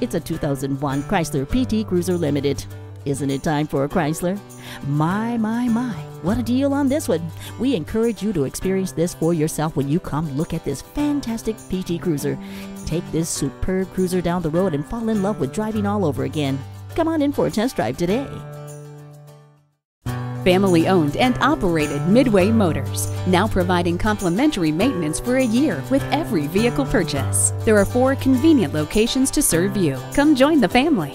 It's a 2001 Chrysler PT Cruiser Limited. Isn't it time for a Chrysler? My, my, my. What a deal on this one. We encourage you to experience this for yourself when you come look at this fantastic PT Cruiser. Take this superb cruiser down the road and fall in love with driving all over again. Come on in for a test drive today. Family owned and operated Midway Motors, now providing complimentary maintenance for a year with every vehicle purchase. There are four convenient locations to serve you. Come join the family.